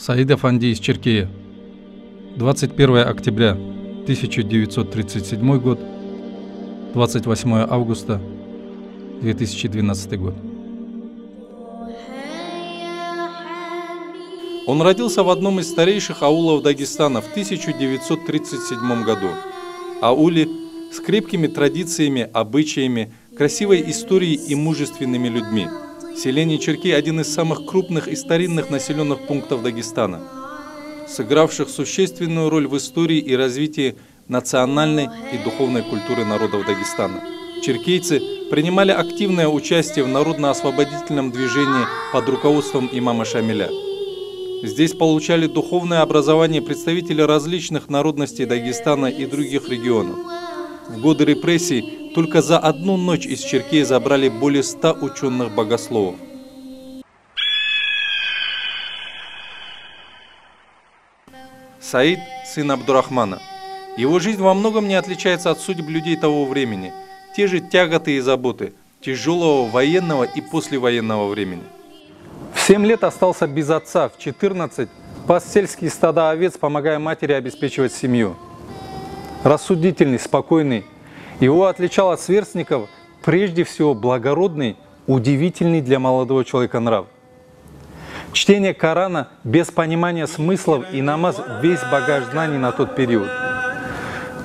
Саид Афанди из Черкея. 21 октября 1937 год, 28 августа 2012 год. Он родился в одном из старейших аулов Дагестана в 1937 году. Аули с крепкими традициями, обычаями, красивой историей и мужественными людьми. Селение Черки – один из самых крупных и старинных населенных пунктов Дагестана, сыгравших существенную роль в истории и развитии национальной и духовной культуры народов Дагестана. Черкейцы принимали активное участие в народно-освободительном движении под руководством имама Шамиля. Здесь получали духовное образование представители различных народностей Дагестана и других регионов. В годы репрессий только за одну ночь из Черкеи забрали более ста ученых богословов. Саид – сын Абдурахмана. Его жизнь во многом не отличается от судеб людей того времени. Те же тяготы и заботы, тяжелого военного и послевоенного времени. В 7 лет остался без отца, в 14 пас сельские стада овец, помогая матери обеспечивать семью рассудительный, спокойный. Его отличал от сверстников прежде всего благородный, удивительный для молодого человека нрав. Чтение Корана без понимания смыслов и намаз – весь багаж знаний на тот период.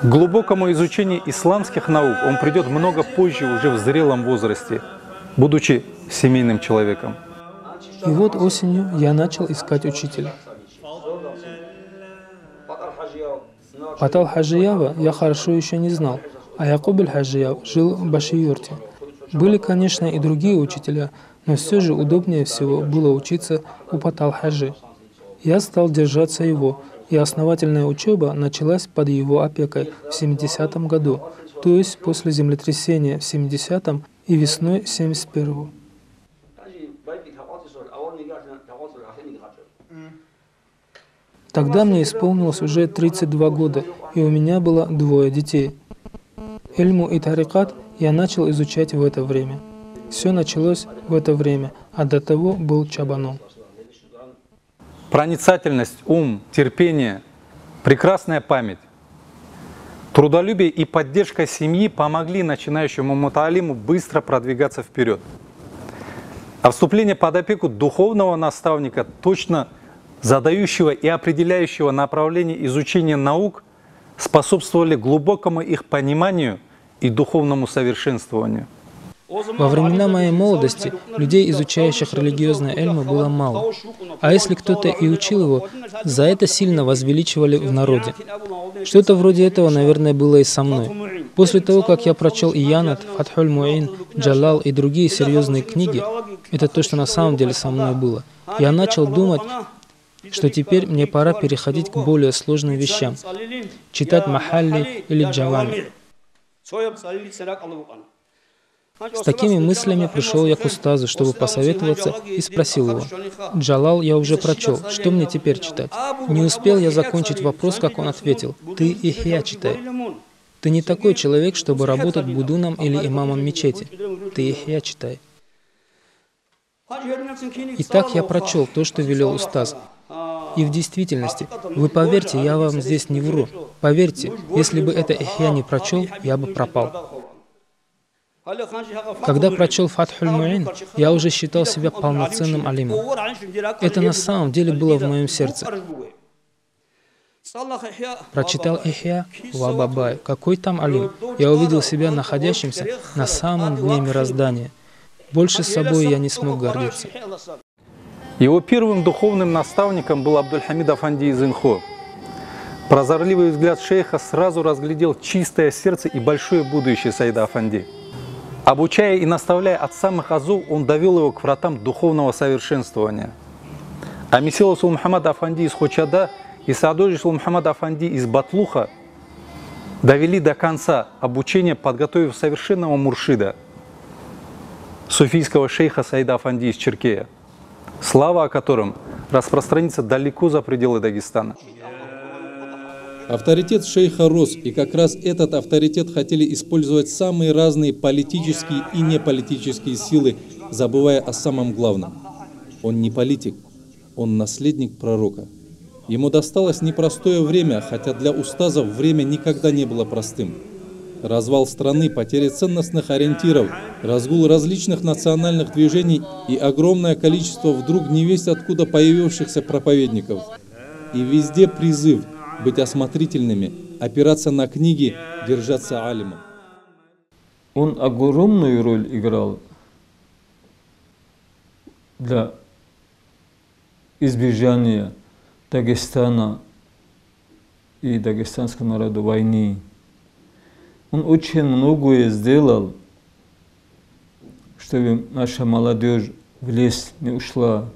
К глубокому изучению исламских наук он придет много позже, уже в зрелом возрасте, будучи семейным человеком. И вот осенью я начал искать учителя. Патал Хаджиява я хорошо еще не знал, а Якуб Хаджияв жил в Башиюрте. Были, конечно, и другие учителя, но все же удобнее всего было учиться у Патал Хаджи. Я стал держаться его, и основательная учеба началась под его опекой в 70 году, то есть после землетрясения в 70 и весной 71 -го. Тогда мне исполнилось уже 32 года, и у меня было двое детей. Эльму и тарикат я начал изучать в это время. Все началось в это время, а до того был чабаном. Проницательность, ум, терпение, прекрасная память, трудолюбие и поддержка семьи помогли начинающему муталиму быстро продвигаться вперед. А вступление под опеку духовного наставника точно задающего и определяющего направление изучения наук, способствовали глубокому их пониманию и духовному совершенствованию. Во времена моей молодости людей, изучающих религиозное эльмы, было мало. А если кто-то и учил его, за это сильно возвеличивали в народе. Что-то вроде этого, наверное, было и со мной. После того, как я прочел Иянат, Фатхуль Муин, Джалал и другие серьезные книги, это то, что на самом деле со мной было. Я начал думать, что теперь мне пора переходить к более сложным вещам, читать Махалли или Джавами. С такими мыслями пришел я к Устазу, чтобы посоветоваться, и спросил его. «Джалал я уже прочел, что мне теперь читать?» Не успел я закончить вопрос, как он ответил. «Ты их я читай». Ты не такой человек, чтобы работать будуном или имамом мечети. Ты их я читай. Итак, я прочел то, что велел Устаз. И в действительности, вы поверьте, я вам здесь не вру. Поверьте, если бы это я не прочел, я бы пропал. Когда прочел Фатхуль Муин, я уже считал себя полноценным алимом. Это на самом деле было в моем сердце. Прочитал Ихья, Вабабай, какой там алим? Я увидел себя находящимся на самом дне мироздания. Больше собой я не смог гордиться. Его первым духовным наставником был Абдульхамид Афанди из Инхо. Прозорливый взгляд шейха сразу разглядел чистое сердце и большое будущее Саида Афанди. Обучая и наставляя от самых азов, он довел его к вратам духовного совершенствования. А Месила Сулмухаммад Афанди из Хочада и Саадожи Сулмухаммад Афанди из Батлуха довели до конца обучение, подготовив совершенного муршида, суфийского шейха Саида Афанди из Черкея слава о котором распространится далеко за пределы Дагестана. Авторитет шейха рос, и как раз этот авторитет хотели использовать самые разные политические и неполитические силы, забывая о самом главном. Он не политик, Он наследник пророка. Ему досталось непростое время, хотя для устазов время никогда не было простым. Развал страны, потеря ценностных ориентиров, разгул различных национальных движений и огромное количество вдруг невесть откуда появившихся проповедников. И везде призыв быть осмотрительными, опираться на книги, держаться алимом. Он огромную роль играл для избежания Дагестана и дагестанского народа войны. Он очень многое сделал, чтобы наша молодежь в лес не ушла.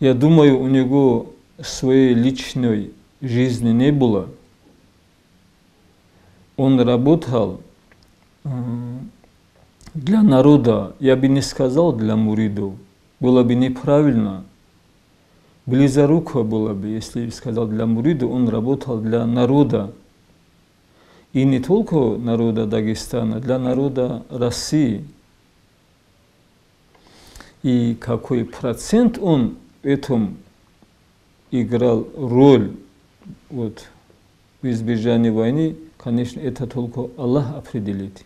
Я думаю, у него своей личной жизни не было. Он работал для народа, я бы не сказал для муридов, было бы неправильно. Близоруко было бы, если сказал для мурида, он работал для народа. И не только народа Дагестана, для народа России. И какой процент он в этом играл роль вот, в избежании войны, конечно, это только Аллах определит.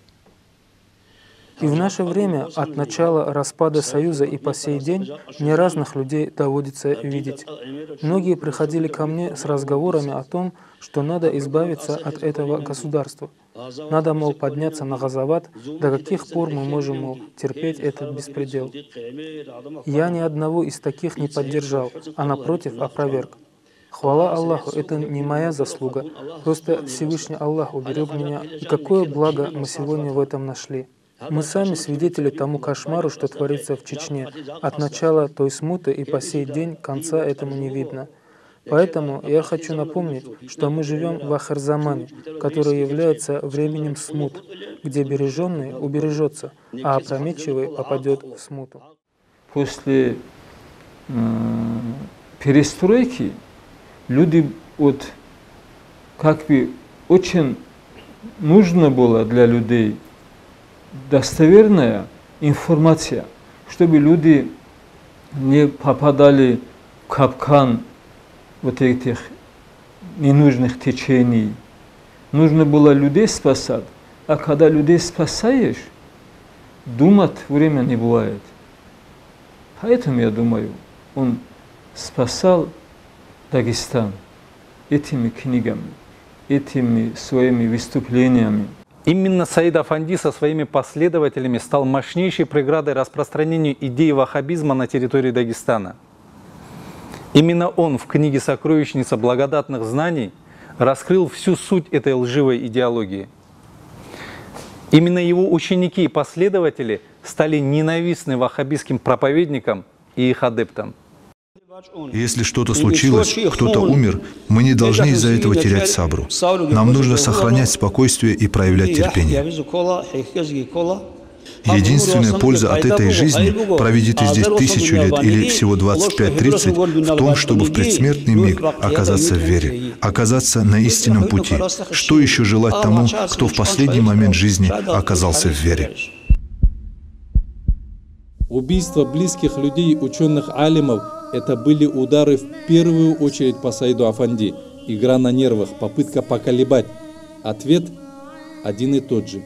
И в наше время, от начала распада Союза и по сей день, мне разных людей доводится видеть. Многие приходили ко мне с разговорами о том, что надо избавиться от этого государства. Надо, мол, подняться на Газават, до каких пор мы можем, мол, терпеть этот беспредел. Я ни одного из таких не поддержал, а напротив опроверг. Хвала Аллаху, это не моя заслуга, просто Всевышний Аллах уберег меня, и какое благо мы сегодня в этом нашли. Мы сами свидетели тому кошмару, что творится в Чечне. От начала той смуты и по сей день конца этому не видно. Поэтому я хочу напомнить, что мы живем в Ахарзамане, который является временем смут, где береженный убережется, а опрометчивый попадет в смуту. После э, перестройки люди вот как бы очень нужно было для людей достоверная информация, чтобы люди не попадали в капкан вот этих ненужных течений. Нужно было людей спасать, а когда людей спасаешь, думать время не бывает. Поэтому я думаю, он спасал Дагестан этими книгами, этими своими выступлениями. Именно Саид Афанди со своими последователями стал мощнейшей преградой распространению идеи ваххабизма на территории Дагестана. Именно он в книге «Сокровищница благодатных знаний» раскрыл всю суть этой лживой идеологии. Именно его ученики и последователи стали ненавистны ваххабистским проповедникам и их адептам. Если что-то случилось, кто-то умер, мы не должны из-за этого терять сабру. Нам нужно сохранять спокойствие и проявлять терпение. Единственная польза от этой жизни, проведите здесь тысячу лет или всего 25-30, в том, чтобы в предсмертный миг оказаться в вере, оказаться на истинном пути. Что еще желать тому, кто в последний момент жизни оказался в вере? Убийство близких людей, ученых-алимов это были удары в первую очередь по Саиду Афанди. Игра на нервах, попытка поколебать. Ответ один и тот же.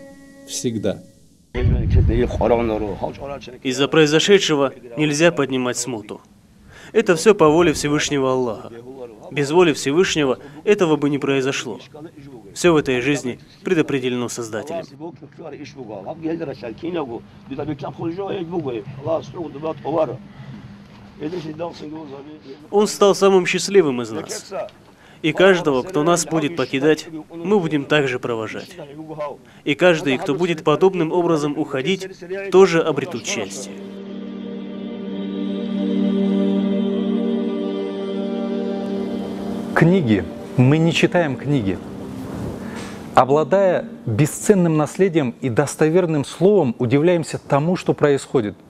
Всегда. Из-за произошедшего нельзя поднимать смуту. Это все по воле Всевышнего Аллаха. Без воли Всевышнего этого бы не произошло. Все в этой жизни предопределено Создателем. Он стал самым счастливым из нас. И каждого, кто нас будет покидать, мы будем также провожать. И каждый, кто будет подобным образом уходить, тоже обретут счастье. Книги. Мы не читаем книги. Обладая бесценным наследием и достоверным словом, удивляемся тому, что происходит –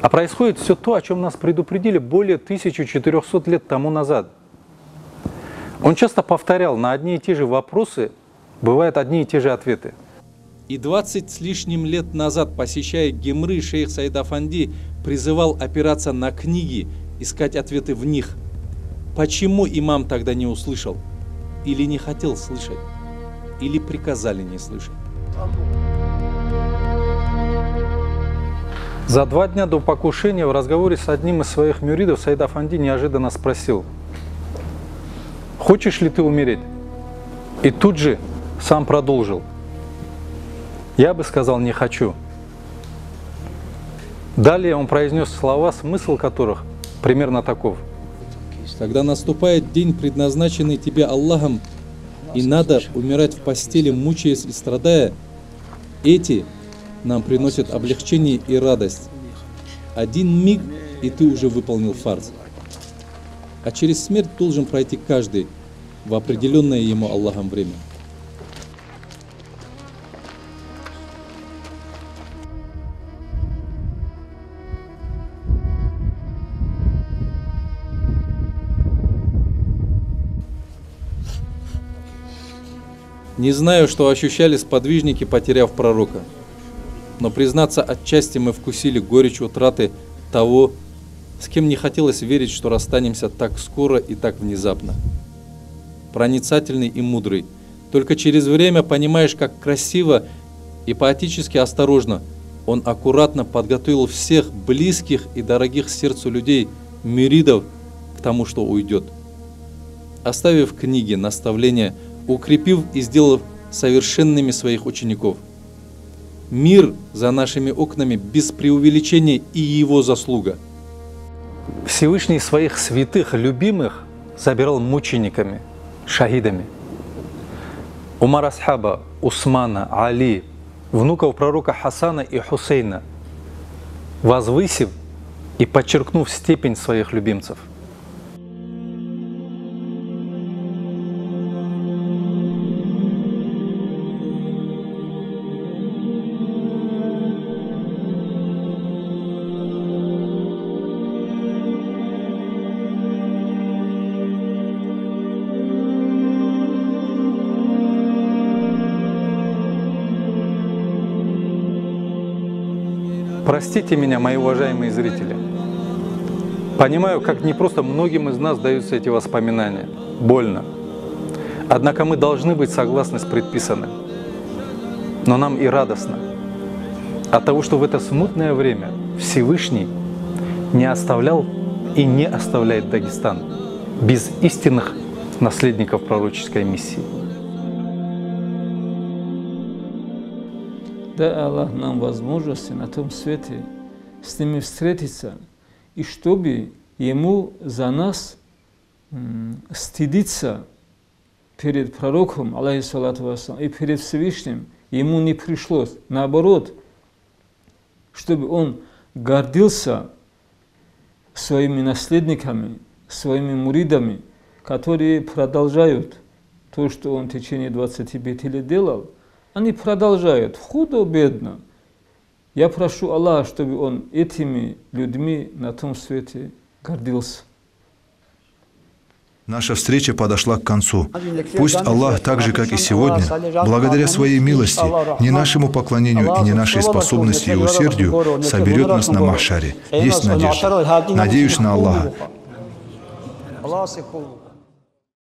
а происходит все то, о чем нас предупредили более 1400 лет тому назад. Он часто повторял на одни и те же вопросы, бывают одни и те же ответы. И 20 с лишним лет назад, посещая Гемры, шейх Саид Афанди призывал опираться на книги, искать ответы в них. Почему имам тогда не услышал? Или не хотел слышать? Или приказали не слышать? За два дня до покушения в разговоре с одним из своих мюридов Саид Афанди неожиданно спросил, «Хочешь ли ты умереть?» И тут же сам продолжил, «Я бы сказал, не хочу». Далее он произнес слова, смысл которых примерно таков. Когда наступает день, предназначенный тебе Аллахом, и надо умирать в постели, мучаясь и страдая, эти нам приносят облегчение и радость. Один миг, и ты уже выполнил фарз. А через смерть должен пройти каждый в определенное ему Аллахом время. Не знаю, что ощущали сподвижники, потеряв пророка. Но, признаться, отчасти мы вкусили горечь утраты того, с кем не хотелось верить, что расстанемся так скоро и так внезапно. Проницательный и мудрый. Только через время понимаешь, как красиво и поэтически осторожно он аккуратно подготовил всех близких и дорогих сердцу людей, миридов, к тому, что уйдет. Оставив книги, наставления, укрепив и сделав совершенными своих учеников – Мир за нашими окнами без преувеличения и его заслуга. Всевышний своих святых, любимых забирал мучениками, шахидами. Умар Асхаба, Усмана, Али, внуков пророка Хасана и Хусейна, возвысив и подчеркнув степень своих любимцев – Простите меня, мои уважаемые зрители. Понимаю, как не просто многим из нас даются эти воспоминания. Больно. Однако мы должны быть согласны с предписанным. Но нам и радостно от того, что в это смутное время Всевышний не оставлял и не оставляет Дагестан без истинных наследников пророческой миссии. Дай Аллах нам возможности на том свете с ними встретиться, и чтобы Ему за нас стыдиться перед пророком, алейхиссалату вассалам, и перед Всевышним, ему не пришлось. Наоборот, чтобы он гордился своими наследниками, своими муридами, которые продолжают то, что он в течение 25 лет делал – они продолжают худо-бедно. Я прошу Аллаха, чтобы Он этими людьми на том свете гордился. Наша встреча подошла к концу. Пусть Аллах, так же как и сегодня, благодаря своей милости, не нашему поклонению и не нашей способности и усердию, соберет нас на Махшаре. Есть надежда. Надеюсь на Аллаха.